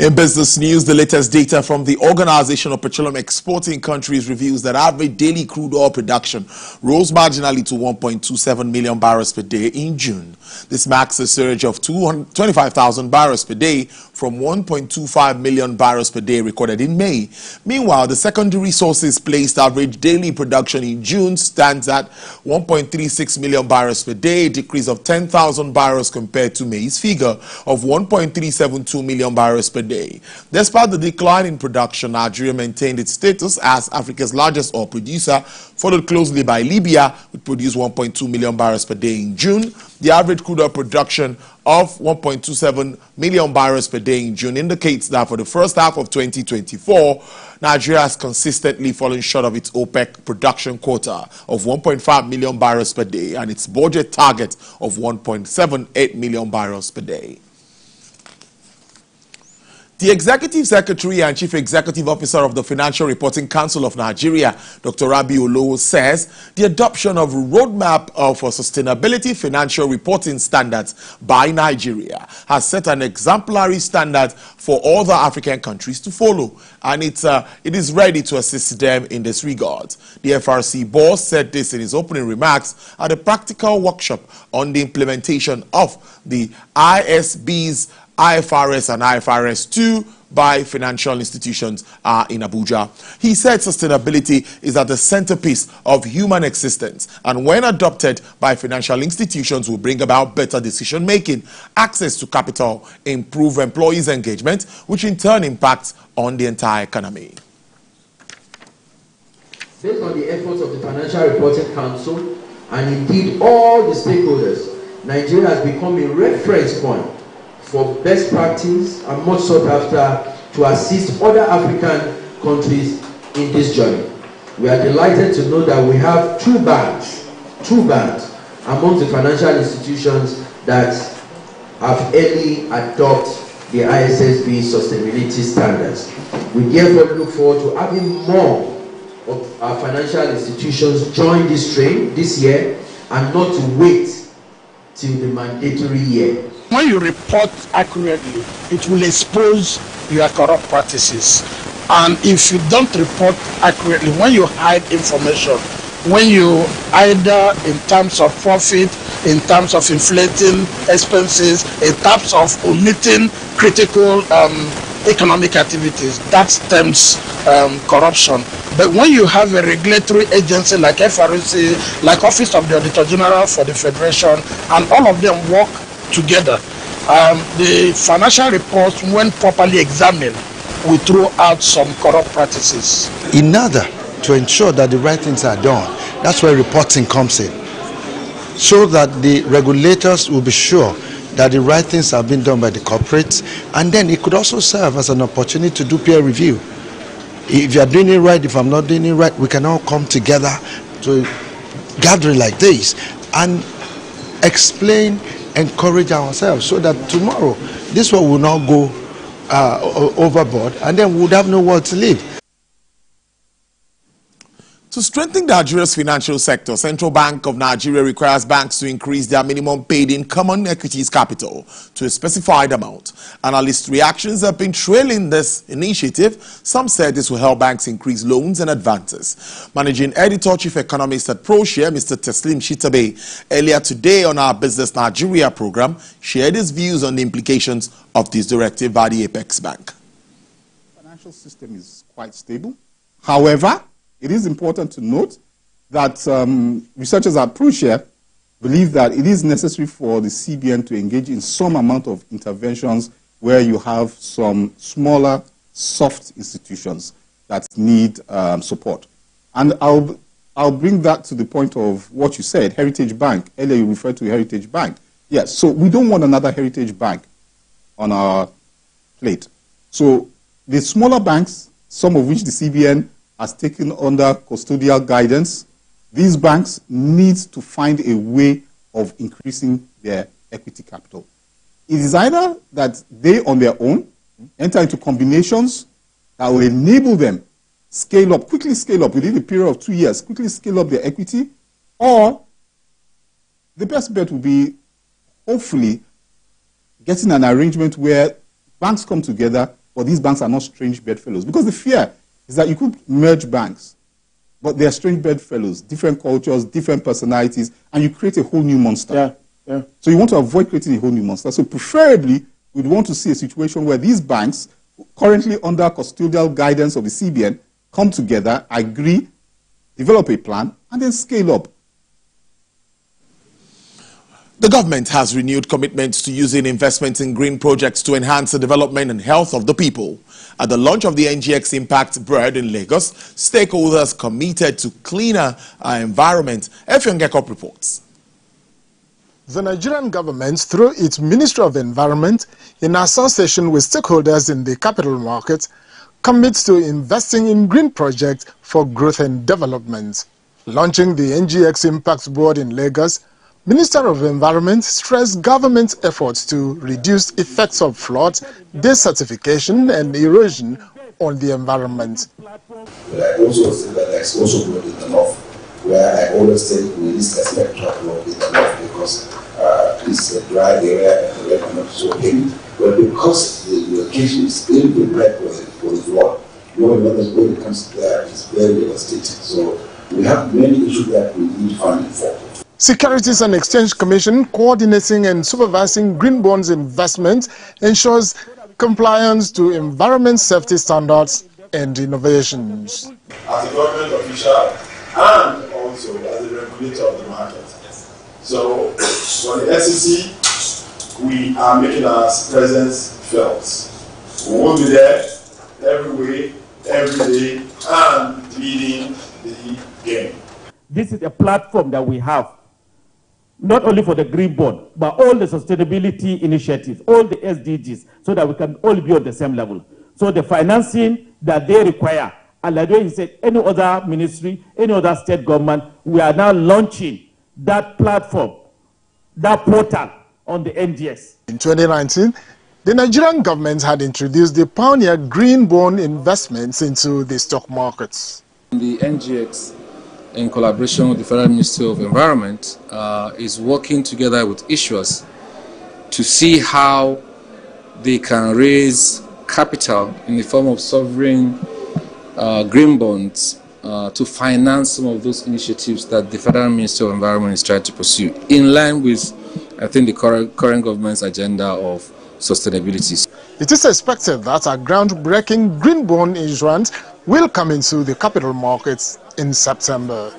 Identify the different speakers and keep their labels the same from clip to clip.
Speaker 1: In business news, the latest data from the Organization of Petroleum Exporting Countries reveals that average daily crude oil production rose marginally to 1.27 million barrels per day in June. This marks a surge of 25,000 barrels per day from 1.25 million barrels per day recorded in May. Meanwhile, the secondary sources placed average daily production in June stands at 1.36 million barrels per day, a decrease of 10,000 barrels compared to May's figure of 1.372 million barrels per day. Despite the decline in production, Nigeria maintained its status as Africa's largest oil producer, followed closely by Libya, which produced 1.2 million barrels per day in June. The average crude oil production of 1.27 million barrels per day in June indicates that for the first half of 2024, Nigeria has consistently fallen short of its OPEC production quota of 1.5 million barrels per day and its budget target of 1.78 million barrels per day. The Executive Secretary and Chief Executive Officer of the Financial Reporting Council of Nigeria, Dr. Rabiu Olowo, says the adoption of roadmap for sustainability financial reporting standards by Nigeria has set an exemplary standard for other African countries to follow, and it's, uh, it is ready to assist them in this regard. The FRC boss said this in his opening remarks at a practical workshop on the implementation of the ISSB's IFRS and IFRS 2 by financial institutions uh, in Abuja. He said sustainability is at the centerpiece of human existence and when adopted by financial institutions will bring about better decision making, access to capital, improve employees' engagement, which in turn impacts on the entire economy.
Speaker 2: Based on the efforts of the Financial Reporting Council and indeed all the stakeholders, Nigeria has become a reference point for best practice and much sought after to assist other African countries in this journey. We are delighted to know that we have two banks, two banks among the financial institutions that have early adopted the ISSB sustainability standards. We therefore look forward to having more of our financial institutions join this train this year and not to wait till the mandatory year.
Speaker 3: When you report accurately, it will expose your corrupt practices. And if you don't report accurately, when you hide information, when you either in terms of profit, in terms of inflating expenses, in terms of omitting critical um, economic activities, that stems um, corruption. But when you have a regulatory agency like FRC, like Office of the Auditor General for the Federation, and all of them work together, um, the financial reports, when properly examined, will throw out some corrupt practices.
Speaker 4: In order to ensure that the right things are done, that's where reporting comes in. So that the regulators will be sure that the right things are being done by the corporates, and then it could also serve as an opportunity to do peer review. If you are doing it right, if I'm not doing it right, we can all come together to gathering like this and explain, encourage ourselves so that tomorrow this one will not go uh, overboard and then we would have nowhere to live.
Speaker 1: To strengthen Nigeria's financial sector, Central Bank of Nigeria requires banks to increase their minimum paid-in common equities capital to a specified amount. Analyst reactions have been trailing this initiative. Some said this will help banks increase loans and advances. Managing Editor Chief Economist at ProShare, Mr. Teslim Shitta-Bey, earlier today on our Business Nigeria program, shared his views on the implications of this directive by the Apex Bank.
Speaker 5: The financial system is quite stable. However, it is important to note that um, researchers at ProShare believe that it is necessary for the CBN to engage in some amount of interventions where you have some smaller, soft institutions that need um, support. And I'll, I'll bring that to the point of what you said, Heritage Bank. Earlier you referred to Heritage Bank. Yes, so we don't want another Heritage Bank on our plate. So the smaller banks, some of which the CBN has taken under custodial guidance, these banks need to find a way of increasing their equity capital. It is either that they, on their own, enter into combinations that will enable them scale up, quickly scale up within a period of two years, quickly scale up their equity, or the best bet will be hopefully getting an arrangement where banks come together but these banks are not strange bedfellows. Because the fear is that you could merge banks, but they are strange bedfellows, different cultures, different personalities, and you create a whole new monster.
Speaker 3: Yeah, yeah.
Speaker 5: So you want to avoid creating a whole new monster. So preferably, we'd want to see a situation where these banks, currently under custodial guidance of the CBN, come together, agree, develop a plan, and then scale up.
Speaker 1: The government has renewed commitments to using investments in green projects to enhance the development and health of the people. At the launch of the NGX Impact Board in Lagos, stakeholders committed to cleaner uh, environment. Effiong Ekop reports.
Speaker 3: The Nigerian government, through its Ministry of Environment, in association with stakeholders in the capital market, commits to investing in green projects for growth and development. Launching the NGX Impact Board in Lagos, Minister of Environment stressed government's efforts to reduce effects of floods, desertification and erosion on the environment.
Speaker 6: I also say that there's also good in the north, where I always say we to expect flood in the north because uh, it's a dry area and the not so heavy. But because the location is ill prepared for the, for the flood, when it comes there, it's very devastating. So we have many issues that we need funding for.
Speaker 3: Securities and Exchange Commission coordinating and supervising green bonds investment ensures compliance to environment safety standards and innovations.
Speaker 7: As a government official and also as a regulator of the market. So for the SEC, we are making our presence felt. We will be there every way, every day, and leading the game.
Speaker 8: This is a platform that we have not only for the green bond, but all the sustainability initiatives, all the SDGs, so that we can all be on the same level. So the financing that they require, and like he said, any other ministry, any other state government, we are now launching that platform, that portal on the NGX.
Speaker 3: In 2019, the Nigerian government had introduced the Pioneer Green Bond investments into the stock markets.
Speaker 9: The NGX in collaboration with the Federal Ministry of Environment, uh, is working together with issuers to see how they can raise capital in the form of sovereign uh, green bonds uh, to finance some of those initiatives that the Federal Ministry of Environment is trying to pursue, in line with, I think, the current, current government's agenda of sustainability.
Speaker 3: It is expected that a groundbreaking green bond issuance will come into the capital markets in September.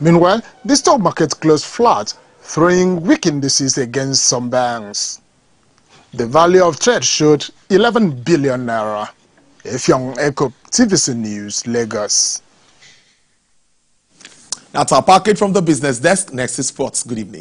Speaker 3: Meanwhile, the stock market closed flat, throwing weak indices against some banks. The value of trade showed 11 billion naira. Effiong Ekop, TVC News, Lagos.
Speaker 1: That's our package from the business desk. Next is sports. Good evening.